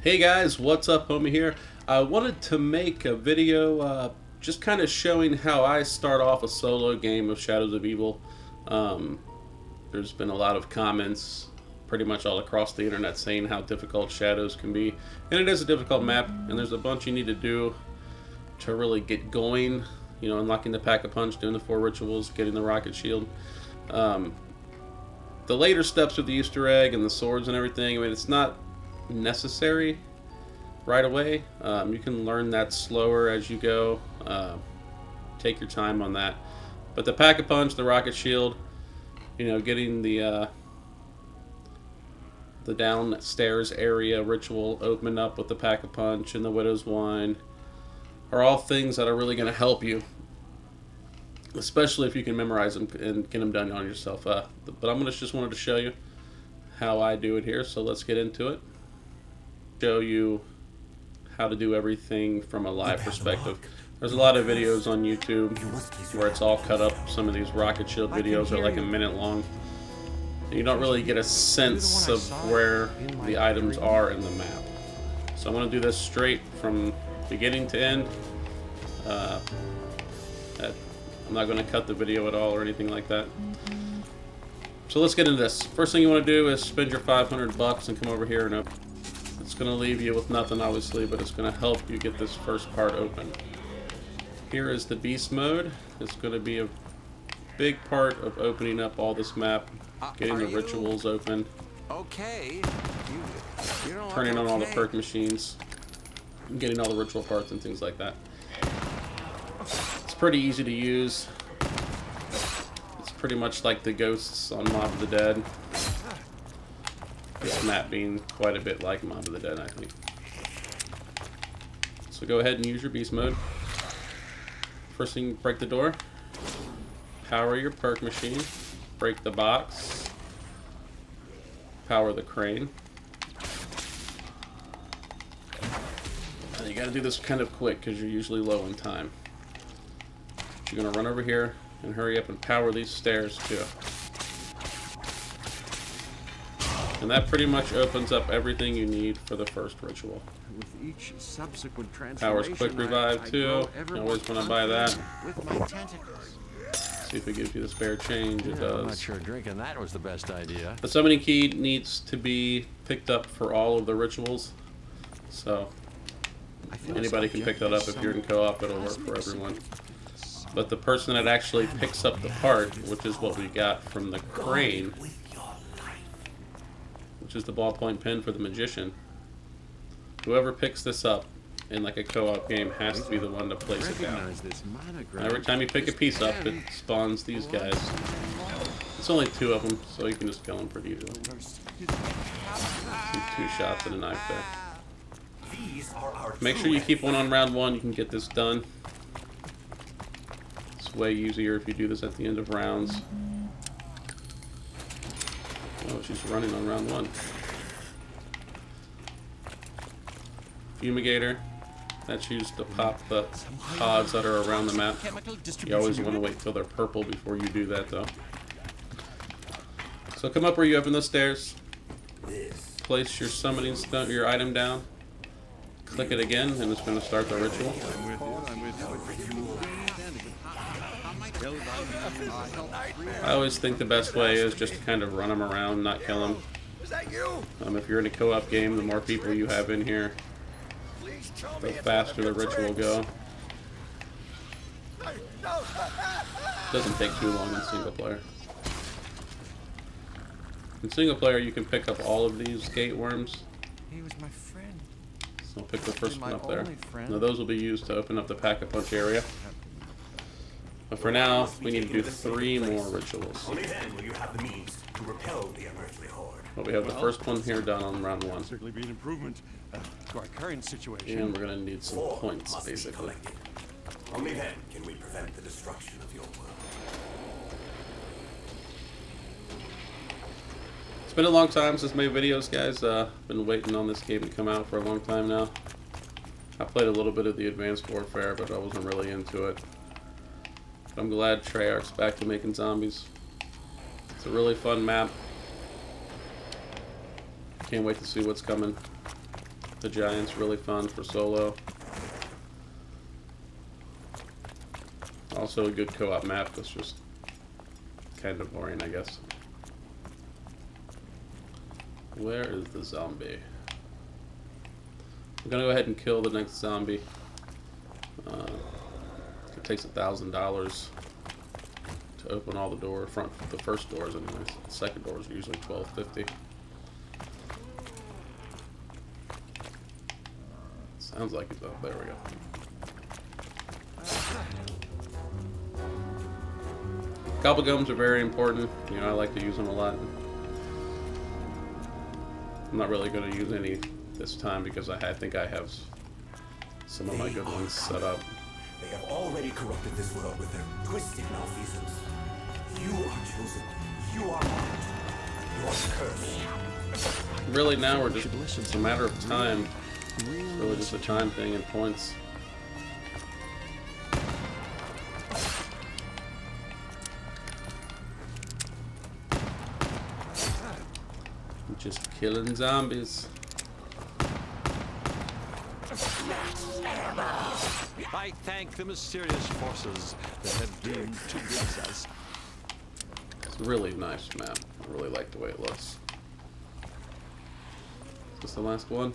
Hey guys, what's up, homie here? I wanted to make a video uh, just kind of showing how I start off a solo game of Shadows of Evil. Um, there's been a lot of comments pretty much all across the internet saying how difficult Shadows can be. And it is a difficult map, and there's a bunch you need to do to really get going. You know, unlocking the Pack-a-Punch, doing the four rituals, getting the rocket shield. Um, the later steps with the Easter egg and the swords and everything, I mean, it's not necessary right away. Um, you can learn that slower as you go. Uh, take your time on that. But the Pack-a-Punch, the rocket shield, you know, getting the uh, the downstairs area ritual opened up with the Pack-a-Punch and the Widow's Wine are all things that are really going to help you especially if you can memorize them and get them done on yourself. Uh, but I'm just wanted to show you how I do it here. So let's get into it. Show you how to do everything from a live perspective. There's a lot of videos on YouTube where it's all cut up. Some of these rocket shield videos are like a minute long. You don't really get a sense of where the items are in the map. So I'm going to do this straight from beginning to end. Uh, I'm not going to cut the video at all or anything like that. So let's get into this. First thing you want to do is spend your 500 bucks and come over here and open. It's going to leave you with nothing obviously, but it's going to help you get this first part open. Here is the beast mode. It's going to be a big part of opening up all this map, Uh, getting the rituals open, Okay. You, you turning on all the perk machines, getting all the ritual parts and things like that. It's pretty easy to use. It's pretty much like the ghosts on Mob of the Dead. This map being quite a bit like Mob of the Dead, I think. So go ahead and use your beast mode. First thing, break the door. Power your perk machine. Break the box. Power the crane. And you gotta do this kind of quick because you're usually low in time. You're gonna run over here and hurry up and power these stairs too. And that pretty much opens up everything you need for the first ritual. With each subsequent Powers quick revive I too. grow ever You more always wanna buy that. With my tentacles. See if it gives you the spare change. It Yeah, I'm not does. sure drinking that was the best idea. The summoning key needs to be picked up for all of the rituals. So anybody can pick that up if you're in co-op. It'll work for everyone. But the person that actually picks up the part, which is what we got from the crane, which is the ballpoint pen for the magician, whoever picks this up in like a co-op game has to be the one to place it down. Recognize this monogram. And every time you pick a piece up, it spawns these guys. It's only two of them, so you can just kill them pretty easily. Two shots and a knife there. These are our Make sure you keep one on round one. You can get this done. It's way easier if you do this at the end of rounds. She's running on round one. Fumigator. That's used to pop the pods that are around the map. You always want to wait till they're purple before you do that, though. So come up where you open the stairs. Place your summoning stone, your item down. Click it again, and it's going to start the ritual. I always think the best way is just to kind of run them around, not kill them. Is that you? Um, if you're in a co-op game, the more people you have in here, the faster the one of your ritual will go. Hey, doesn't take too long in single player. In single player, you can pick up all of these gate worms. He was my friend. So I'll pick the first one up there. Now those will be used to open up the pack-a-punch area. But for now, we need to do three more rituals. Only then will you have the means to repel the unearthly horde. But we have the first one here done on round one. Certainly be an improvement uh, to our current situation. And we're gonna need some points, must be basically. collected. Only then can we prevent the destruction of your world. It's been a long time since my videos, guys. Uh, been waiting on this game to come out for a long time now. I played a little bit of the Advanced Warfare, but I wasn't really into it. I'm glad Treyarch's back to making zombies. It's a really fun map. Can't wait to see what's coming. The Giant's really fun for solo. Also a good co-op map that's just kind of boring, I guess. Where is the zombie? I'm gonna go ahead and kill the next zombie. Uh, takes a thousand dollars to open all the door front the first doors anyways. The second doors are usually twelve fifty. Sounds like it though. There we go. Gobble gums are very important. You know, I like to use them a lot. I'm not really going to use any this time because I, I think I have some of my good ones set up. They have already corrupted this world with their twisted malfeasance. You are chosen. You are marked. You are cursed. Really, now we're just it's a matter of time. It's really just a time thing and points. Just killing zombies. I thank the mysterious forces that have doomed to bless us. It's a really nice map. I really like the way it looks. Is this the last one?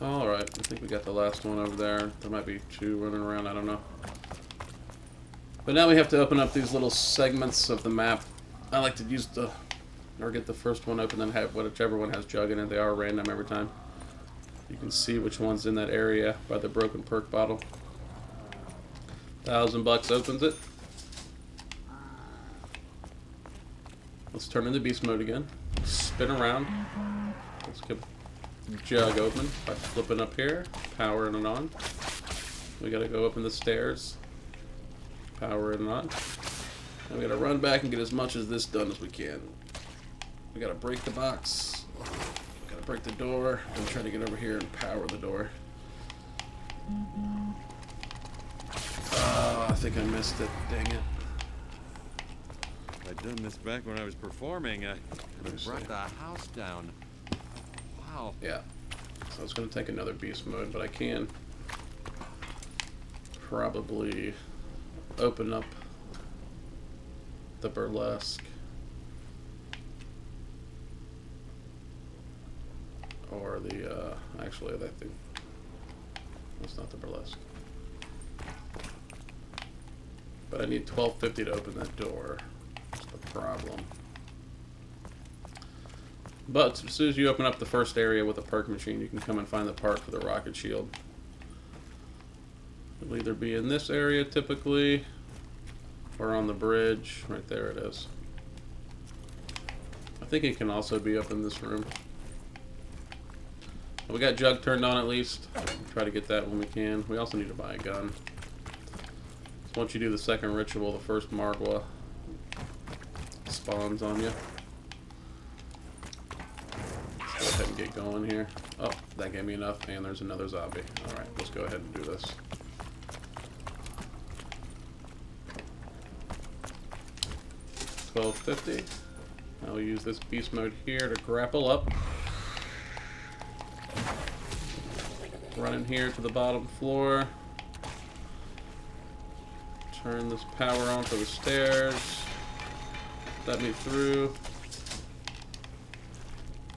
Alright, I think we got the last one over there. There might be two running around, I don't know. But now we have to open up these little segments of the map. I like to use the or get the first one open and have whichever one has jug in it. They are random every time. You can see which one's in that area by the broken perk bottle. Thousand bucks opens it. Let's turn into beast mode again. Spin around. Let's get jug open by flipping up here, powering it on. We gotta go up in the stairs, power it on. And we gotta run back and get as much of this done as we can. We gotta break the box. We Gotta break the door and try to get over here and power the door. Oh, I think I missed it. Dang it. I'd done this back when I was performing, I see. brought the house down. Wow. Yeah. So it's gonna take another beast mode, but I can probably open up the burlesque. Or the, uh, actually, I think that's not the burlesque. But I need 1250 to open that door. That's the problem. But as soon as you open up the first area with a perk machine, you can come and find the part for the rocket shield. It'll either be in this area typically, or on the bridge. Right there it is. I think it can also be up in this room. We got jug turned on at least. Try to get that when we can. We also need to buy a gun. So once you do the second ritual, the first Margwa spawns on you. Let's go ahead and get going here. Oh, that gave me enough, and there's another zombie. Alright, let's go ahead and do this. Twelve fifty. I'll use this beast mode here to grapple up. Run in here to the bottom floor. Turn this power on for the stairs. Let me through.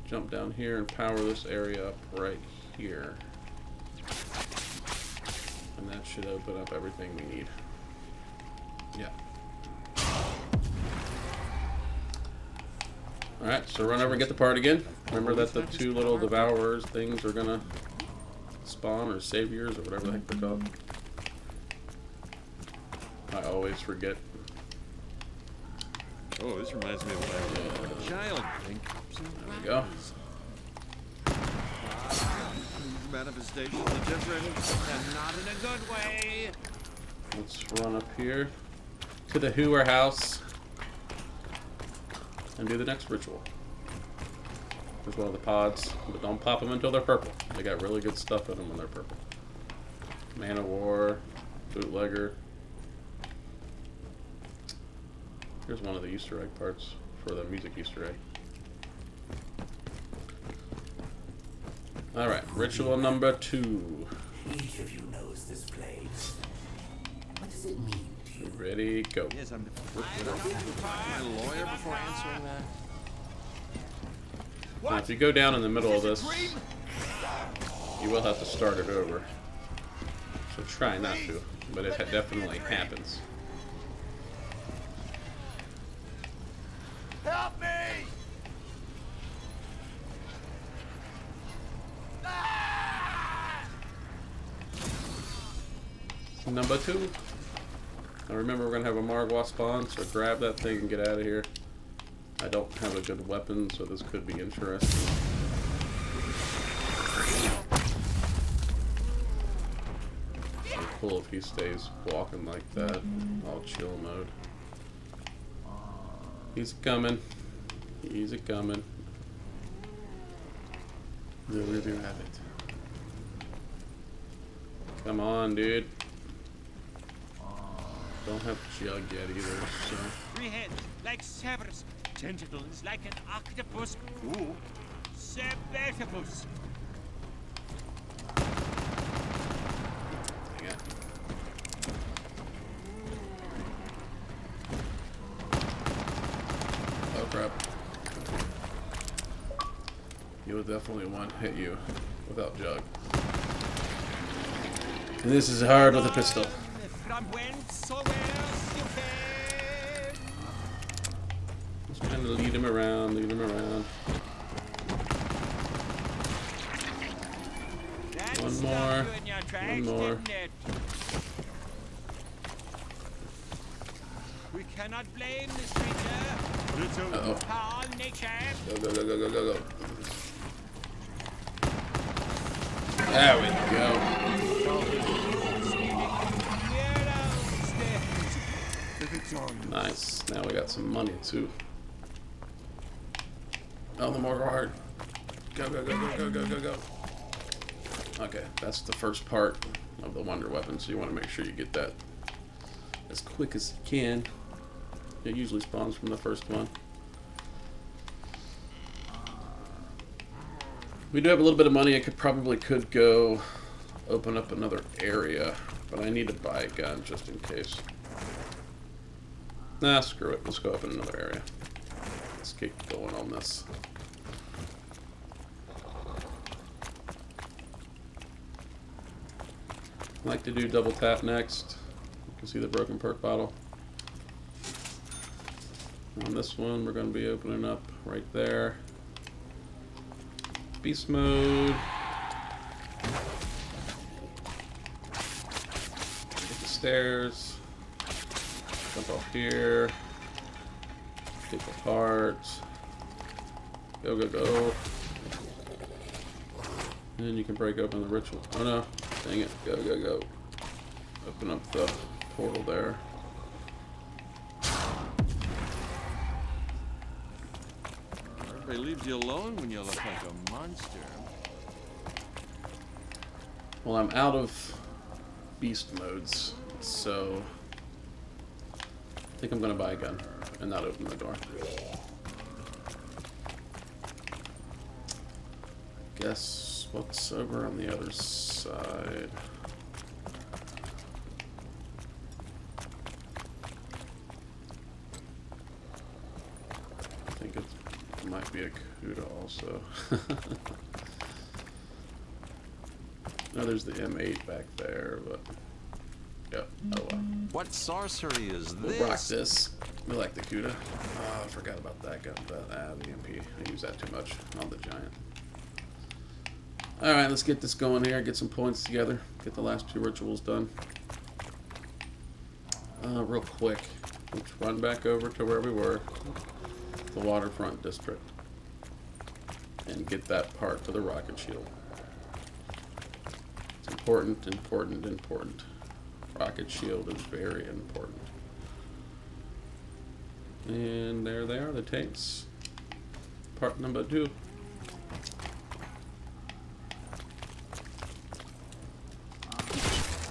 Jump down here and power this area up right here. And that should open up everything we need. Yeah. Alright, so run over and get the part again. Remember that the two little devourers things are gonna spawn or saviors or whatever the heck they're called. I always forget. Oh, this reminds me of when I was a child. Think There we go. manifestation of the different, and not in a good way. Let's run up here to the Hooer house and do the next ritual. There's one of the pods, but don't pop them until they're purple. They got really good stuff in them when they're purple. Man of War, bootlegger. Here's one of the Easter egg parts for the music Easter egg. Alright, ritual number two. Ready, go. Yes, I'm lawyer before answering that. Now, if you go down in the middle of this, you will have to start it over. So try not to, but it definitely happens. Spawn, so grab that thing and get out of here. I don't have a good weapon, so this could be interesting. Cool if he stays walking like that, all chill mode. He's coming. He's a coming. There we have it. Come on, dude. Don't have jug yet either, so. Three heads like Cerberus, tentacles like an octopus. Ooh, it. Oh crap. You'll definitely want to hit you without jug. This is hard with a pistol. Just trying to lead him around, lead him around. That One more, you in your tracks, one more. We cannot blame this creature. Uh oh. Nature. Go, go, go, go, go, go, go. There we go. Nice. Now we got some money too. Oh, the mortar heart. Go, go, go, go, go, go, go, go. Okay, that's the first part of the wonder weapon, so you want to make sure you get that as quick as you can. It usually spawns from the first one. We do have a little bit of money. I could probably could go open up another area, but I need to buy a gun just in case. Nah, screw it. Let's go up in another area. Let's keep going on this. I like to do double tap next. You can see the broken perk bottle. On this one, we're going to be opening up right there. Beast mode. Get the stairs. Jump off here. Take the parts. Go, go, go. And then you can break open the ritual. Oh no. Dang it. Go, go, go. Open up the portal there. Everybody leaves you alone when you look like a monster. Well, I'm out of beast modes, so I think I'm gonna buy a gun and not open the door. I guess what's over on the other side? I think it might be a Kuda also. no, there's the M8 back there, but yeah, oh well. What sorcery is this? We'll rock this. We like the Kuda. Oh, I forgot about that gun. The, ah, the MP. I use that too much on the Giant. Alright, let's get this going here. Get some points together. Get the last two rituals done. Uh, real quick. Let's run back over to where we were. The waterfront district. And get that part for the rocket shield. It's important, important, important. Rocket shield is very important. And there they are, the tanks. Part number two.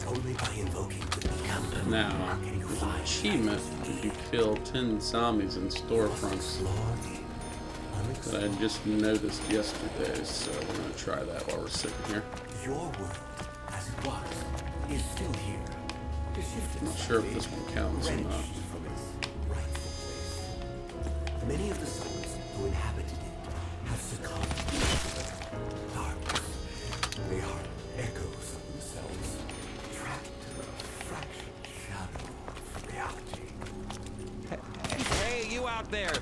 No Only by invoking the beacon Now, can you there's an achievement if you kill 10 zombies in storefronts that I just noticed yesterday, so we're going to try that while we're sitting here. Your world, as it was, is still here. The shift I'm not sure if this one counts or not. from its rightful place. Many of the souls who inhabited it have succumbed. Darkness. They are echoes of themselves, trapped in a fractured shadow of reality. Hey, you out there!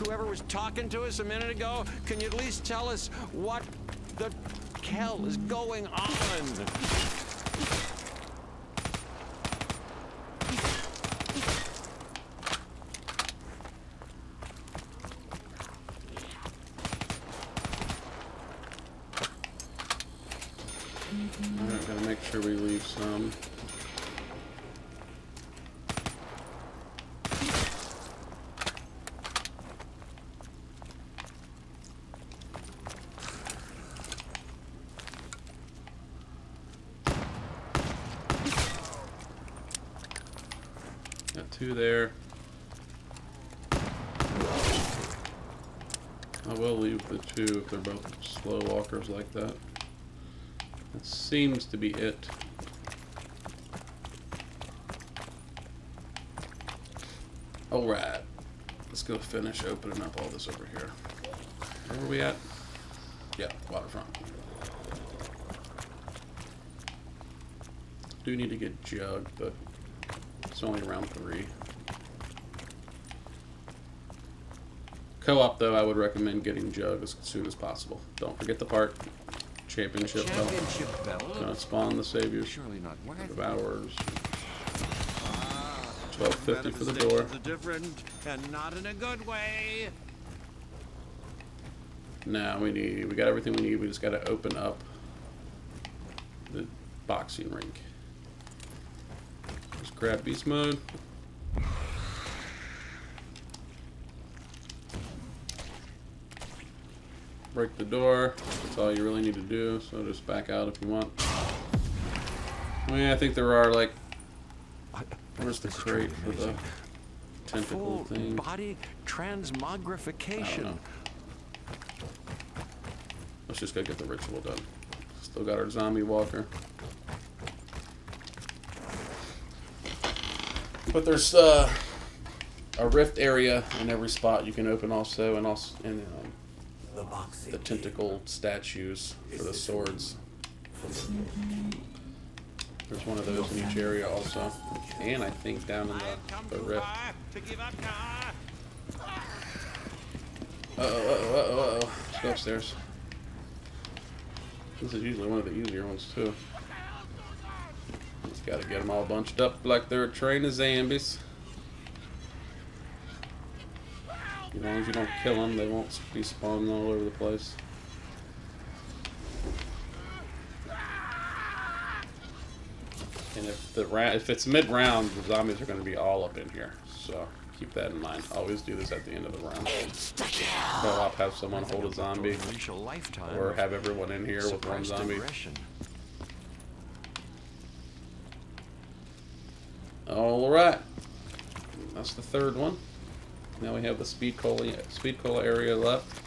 Whoever was talking to us a minute ago, can you at least tell us what the hell is going on? Alright, gotta make sure we leave some. Got two there. I will leave the two if they're both slow walkers like that. Seems to be it. Alright. Let's go finish opening up all this over here. Where were we at? Yeah, waterfront. Do need to get Jug, but it's only round three. Co-op though, I would recommend getting Jug as soon as possible. Don't forget the part. Championship belt. Championship belt? Gonna spawn the saviors. Surely not worth. Devours. Ah, Twelve fifty for the door. are different, and not in a good way. Now we need we got everything we need. We just gotta open up the boxing rink. Just grab beast mode. Break the door. That's all you really need to do. So just back out if you want. I mean, I think there are like where's the This crate for the tentacle Full thing? body transmogrification. Let's just go get the ritual done. Still got our zombie walker. But there's uh, a rift area in every spot you can open also, and also and um, The boxing the tentacle statues for the swords. There's one of those in each area also, and I think down in I have come the, the too rift. far to give up now. Uh oh, uh oh, uh oh, uh oh. Let's go upstairs. This is usually one of the easier ones, too. Just gotta get them all bunched up like they're a train of zombies. As long as you don't kill them, they won't be spawning all over the place. And if the ra- if it's mid round, the zombies are going to be all up in here. So keep that in mind. Always do this at the end of the round. Co-op have someone hold a zombie, or have everyone in here with one zombie. aggression. All right, that's the third one. Now we have the speed cola speed cola area left.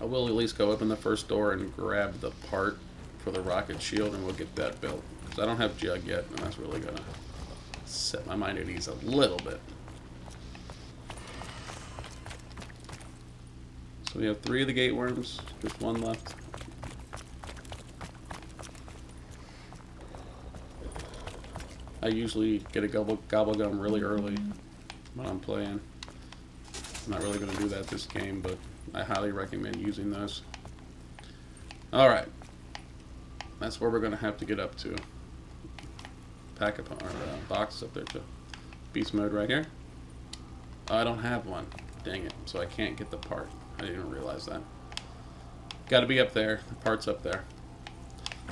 I will at least go open the first door and grab the part for the rocket shield, and we'll get that built. Because I don't have Jug yet, and that's really gonna set my mind at ease a little bit. So we have three of the gate worms, just one left. I usually get a gobble, gobble gum really early when I'm playing. I'm not really going to do that this game, but I highly recommend using those. Alright. That's where we're going to have to get up to. Pack up our uh, boxes up there to Beast mode right here. Oh, I don't have one. Dang it. So I can't get the part. I didn't realize that. Got to be up there. The part's up there.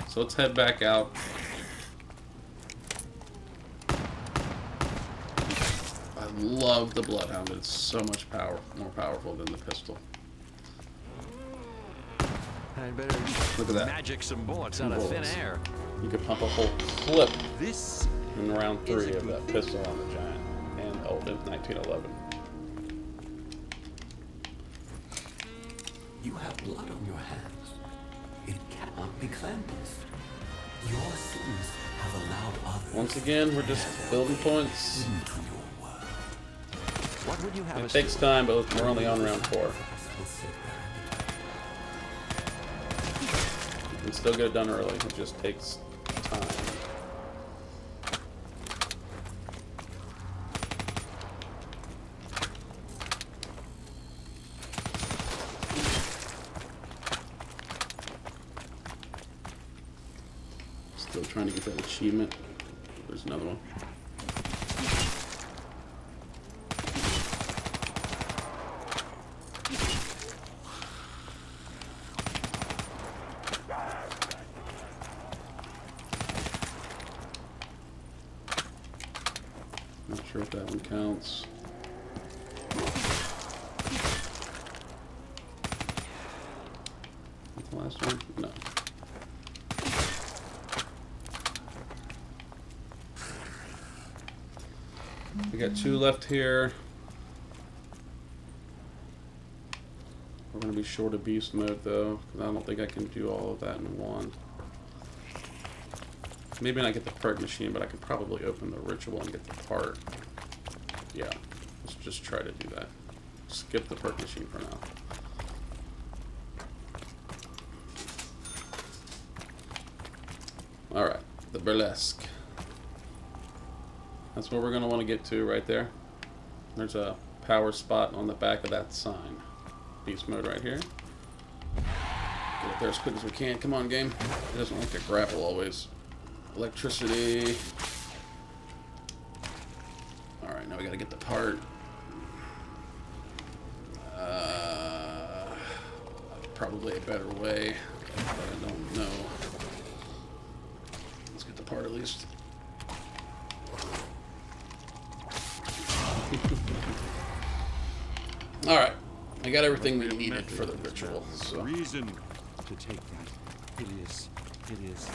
So let's head back out. Love the Bloodhound. It's so much power, more powerful than the pistol. I better Look at that. magic some bullets Some out of thin air. You could pump a whole clip This in round three of that pistol on the giant and old in 1911. You have blood on your hands. It cannot be cleansed. Your sins have allowed others Once again, we're just building points. It takes time, but we're only on round four. You can still get it done early. It just takes time. Still trying to get that achievement. There's another one. Not sure if that one counts. The last one? No. We got two left here. We're gonna be short of beast mode though, because I don't think I can do all of that in one. Maybe not get the perk machine, but I could probably open the ritual and get the part. Yeah, let's just try to do that. Skip the perk machine for now. Alright, the burlesque. That's where we're going to want to get to right there. There's a power spot on the back of that sign. Beast mode right here. Get up there as quick as we can. Come on, game. It doesn't like to grapple always. Electricity. Alright, now we gotta get the part. Uh, probably a better way, but I don't know. Let's get the part at least. Alright, I got everything we needed for the ritual, so reason to take that. It is. It is.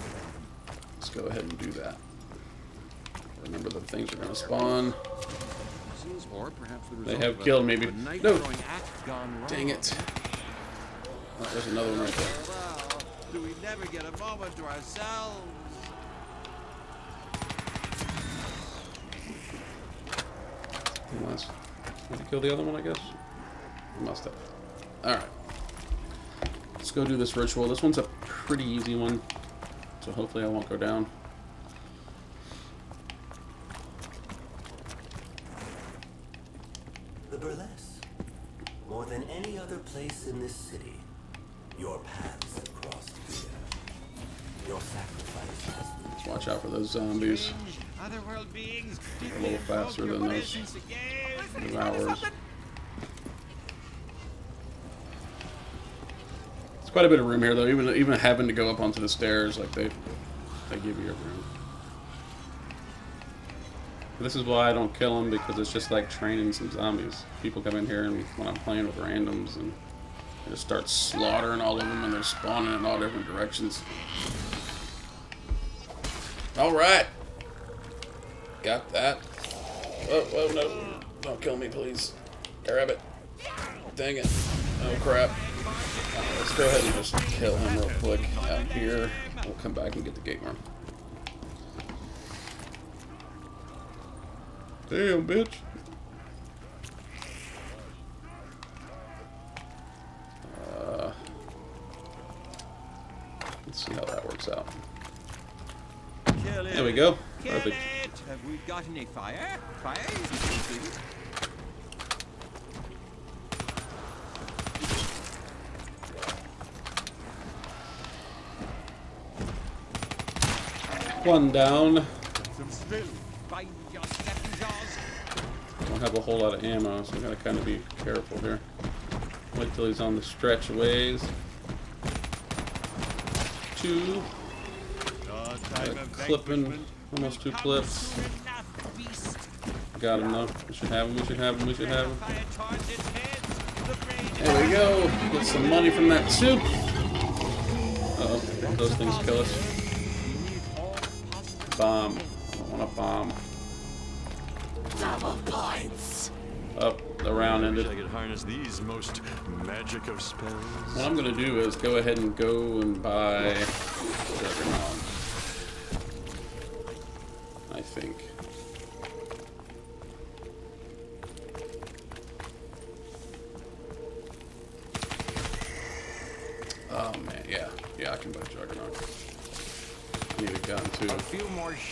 let's go ahead and do that. Remember the things are gonna spawn. Or perhaps the They have killed me. be- a knife No! act gone wrong. Dang it. Oh, there's another one right there. Do we never get a moment to ourselves? Unless, did he kill the other one, I guess? He must have. Alright. Let's go do this ritual. This one's a pretty easy one, so hopefully I won't go down. The burlesque. More than any other place in this city, your paths have crossed here. Your sacrifice has been Let's watch out for those zombies. Strange Otherworld beings. A little faster than those. Two hours. It's quite a bit of room here, though. Even even having to go up onto the stairs, like they they give you a room. This is why I don't kill them because it's just like training some zombies. People come in here and when I'm playing with randoms and I just start slaughtering all of them and they're spawning in all different directions. All right, got that. Oh, oh no! Don't kill me, please. Grab it. Dang it. Oh crap. Uh, let's go ahead and just kill him real quick out here. We'll come back and get the gate worm. Damn, bitch. Uh, let's see how that works out. There we go. Perfect. It. Have we got any fire? Fire is easy. One down. Some spill. Find your stepping jaws. Don't have a whole lot of ammo, so I gotta kind of be careful here. Wait till he's on the stretch ways. Two. No Uh, of clipping. Almost two clips. soon enough, beast. Got him though. We should have him. We should have him. We should have him. Fire towards its head. The brain There we go. Get some money from that soup. Uh oh. Those things kill us. We need all bomb. I don't want a bomb. Double points. Up, the round ended. I could harness these most magic of spells. What I'm gonna do is go ahead and go and buy Juggernaut.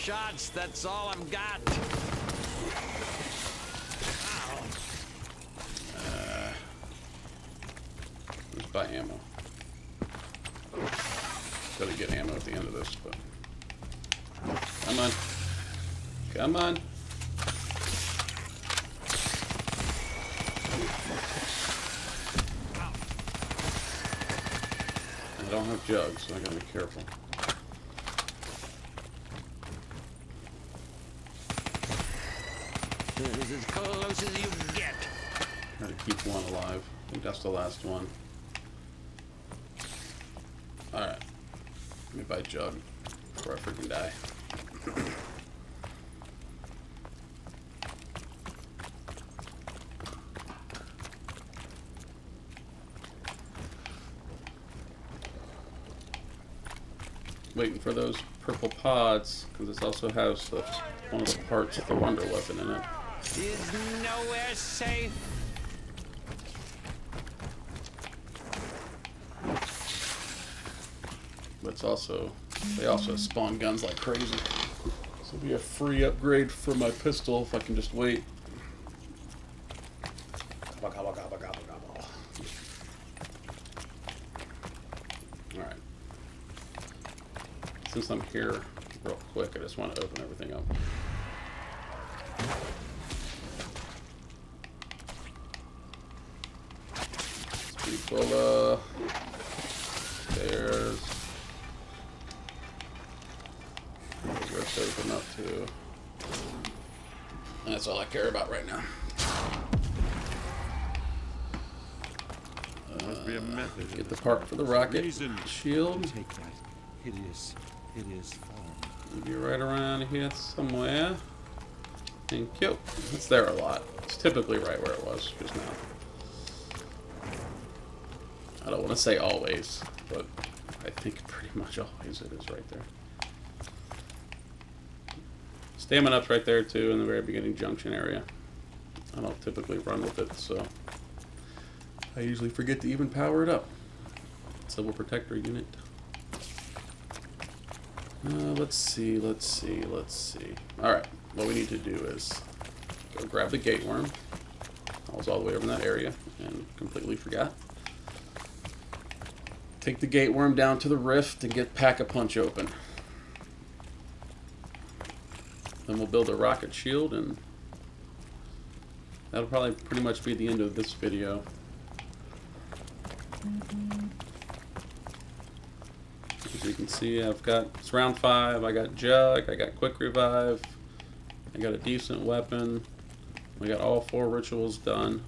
Shots, that's all I've got. Let's uh, buy ammo. Gotta get ammo at the end of this, but. Come on. Come on. I don't have jugs, so I gotta be careful. As close as you get. Try to keep one alive. I think that's the last one. Alright. Let me buy Jug before I freaking die. Waiting for those purple pods, because this also has the, one of the parts of the Wonder Weapon in it. Is nowhere safe. But it's also they also spawn guns like crazy. This will be a free upgrade for my pistol if I can just wait. Alright. Since I'm here real quick, I just want to open everything up. Be a method. Get the part for the rocket Reason. shield. Take that hideous, hideous form. Be right around here somewhere. Thank you. It's there a lot. It's typically right where it was just now. I don't want to say always, but I think pretty much always it is right there. Stamina up's right there too in the very beginning junction area. I don't typically run with it, so I usually forget to even power it up. Civil Protector unit. Uh, let's see, let's see, let's see. Alright, what we need to do is go grab the gate worm. I was all the way over in that area and completely forgot. Take the gate worm down to the rift and get Pack a Punch open. Then we'll build a rocket shield and that'll probably pretty much be the end of this video. As you can see, I've got, it's round five, I got Jug, I got Quick Revive, I got a decent weapon, I got all four rituals done.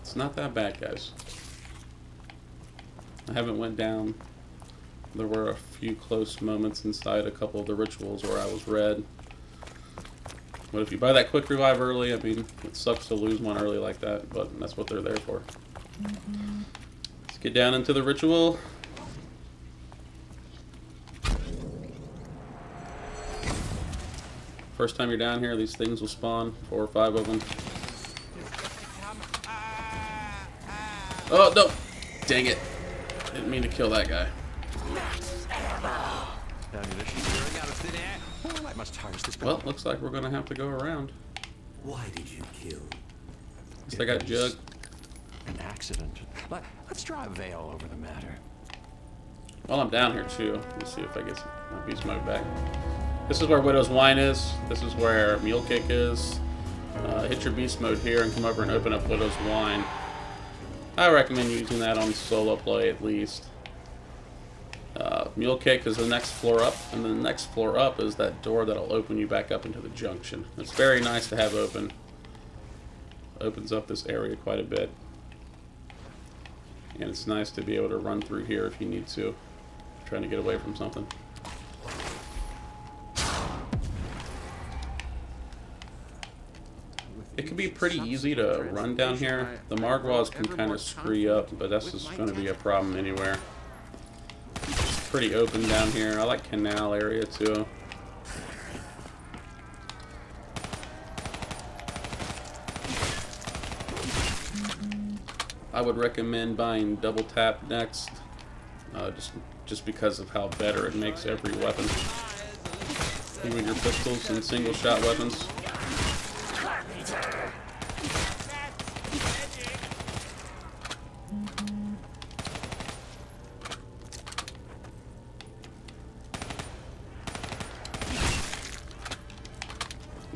It's not that bad, guys. I haven't went down. There were a few close moments inside a couple of the rituals where I was red. But if you buy that quick revive early, I mean, it sucks to lose one early like that, but that's what they're there for. Let's get down into the ritual. First time you're down here, these things will spawn, four or five of them. Oh, no! Dang it. Didn't mean to kill that guy. I must harness this. Well, looks like we're gonna have to go around. Why did you kill? At least I got Jug. An accident. Let, let's draw a veil over the matter. While I'm down here too, let's see if I get some, my beast mode back. This is where Widow's Wine is. This is where Mule Kick is. Uh, hit your beast mode here and come over and open up Widow's Wine. I recommend using that on solo play at least. Mule Kick is the next floor up, and the next floor up is that door that'll open you back up into the junction. It's very nice to have open. Opens up this area quite a bit. And it's nice to be able to run through here if you need to. Trying to get away from something. It can be pretty easy to run down here. The Margwas can kind of screw you up, but that's just going to be a problem anywhere. Pretty open down here. I like canal area too. I would recommend buying double tap next, uh, just just because of how better it makes every weapon. Even your pistols and single shot weapons.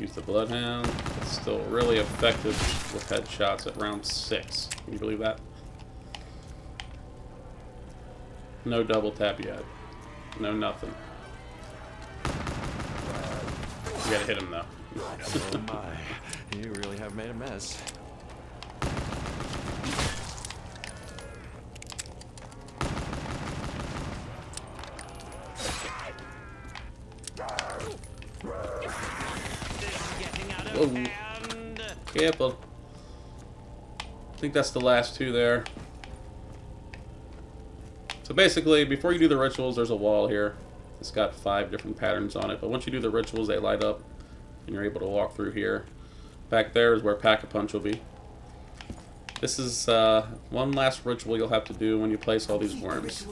Use the Bloodhound. It's still really effective with headshots at round six. Can you believe that? No double tap yet. No nothing. You gotta hit him though. oh my, you really have made a mess. Whoa. Careful. I think that's the last two there. So basically, before you do the rituals, there's a wall here. It's got five different patterns on it, but once you do the rituals, they light up, and you're able to walk through here. Back there is where Pack-a-Punch will be. This is uh, one last ritual you'll have to do when you place all these worms.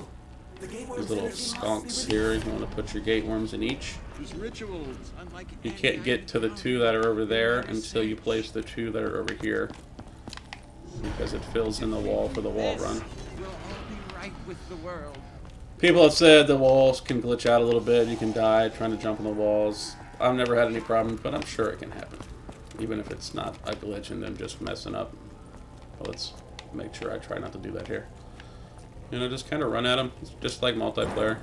These little skunks here, you want to put your gate worms in each. These rituals, unlike You can't get to the two that are over there until you place the two that are over here. Because it fills in the wall for the wall run. We'll all be right with the world. People have said the walls can glitch out a little bit. You can die trying to jump on the walls. I've never had any problems, but I'm sure it can happen. Even if it's not a glitch and them just messing up. But let's make sure I try not to do that here. You know, just kind of run at them, just like multiplayer.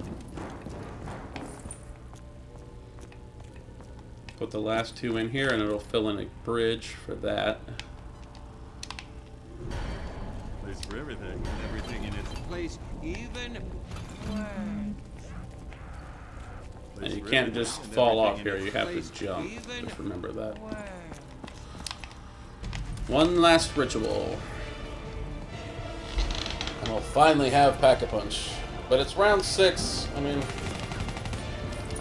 Put the last two in here and it'll fill in a bridge for that. For everything. Everything in its place, even words. And you can't just fall off here, you have to jump. Just remember that. One last ritual. And we'll finally have Pack-a-Punch. But it's round six. I mean,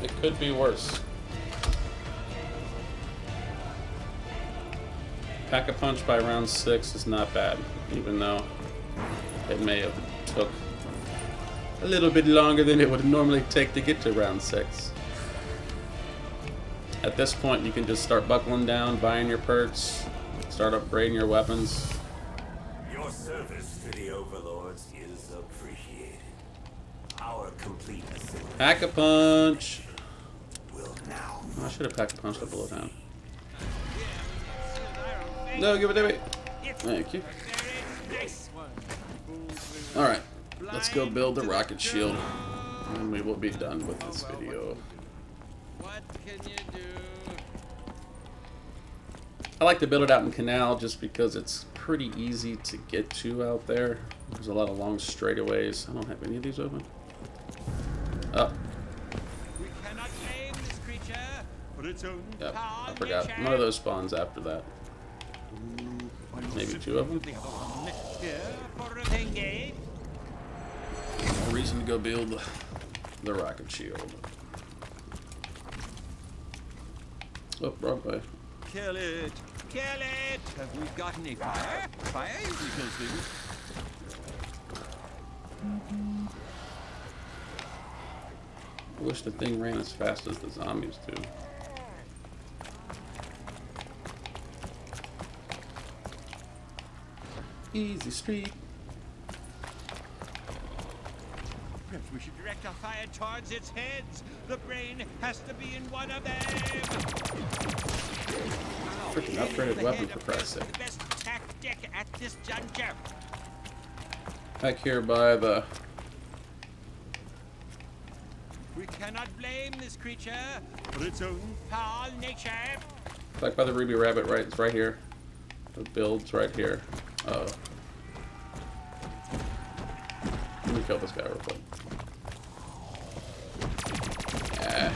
it could be worse. Pack-a-Punch by round six is not bad, even though it may have took a little bit longer than it would normally take to get to round six. At this point, you can just start buckling down, buying your perks, start upgrading your weapons. Your service to the overlords is appreciated. Our complete assembly Pack a punch. I should have packed a punch the bullet down. No, give it to me. Thank you. Very nice one. Alright, let's go build the rocket shield. And we will be done with this video. What can you do? I like to build it out in canal just because it's pretty easy to get to out there. There's a lot of long straightaways. I don't have any of these open. Oh, We cannot blame this creature. But its own yep, I forgot. One of those spawns after that. Maybe two of them. The other one here for a thingy. More reason to go build the rocket shield. Oh, wrong way. Kill it. Kill it. Have we got any fire? Fire usually kills things. I wish the thing ran as fast as the zombies do. Easy street. Perhaps we should direct our fire towards its heads. The brain has to be in one of them. Freaking upgraded The weapon head for Christ's sake. The best tactic at this juncture. Back here by the We cannot blame this creature. for its own Foul nature. back by the ruby rabbit right it's right here. The build's right here. Uh oh. Let me kill this guy real quick. Yeah.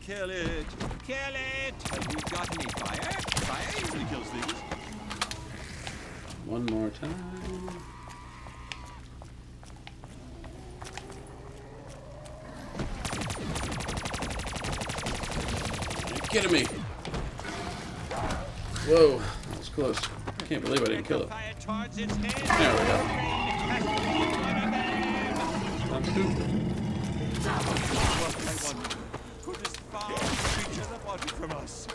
Kill it. Kill it! Have you got any fire? Fire usually kills things. One more time. Are you kidding me? Whoa, that was close. I can't believe I didn't kill it. There we go. One of them. What I want. Could this foul creature that wanted from us?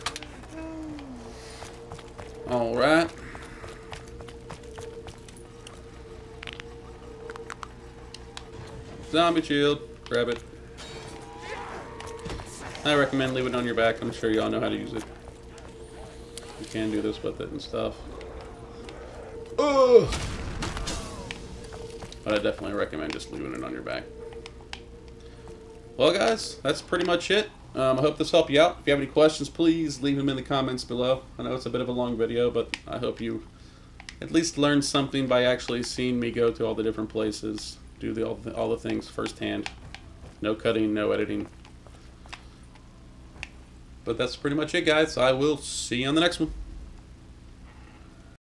Alright. Zombie shield. Grab it. I recommend leaving it on your back. I'm sure y'all know how to use it. Can do this with it and stuff. Ugh. But I definitely recommend just leaving it on your back. Well, guys, that's pretty much it. Um, I hope this helped you out. If you have any questions, please leave them in the comments below. I know it's a bit of a long video, but I hope you at least learned something by actually seeing me go to all the different places, do the, all, the, all the things firsthand. No cutting, no editing. But that's pretty much it, guys. I will see you on the next one.